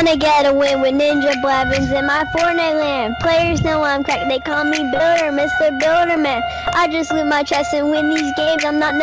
trying to get a win with Ninja Blevins in my Fortnite land. Players know I'm cracked, they call me Builder, Mr. Builderman. I just loot my chest and win these games, I'm not no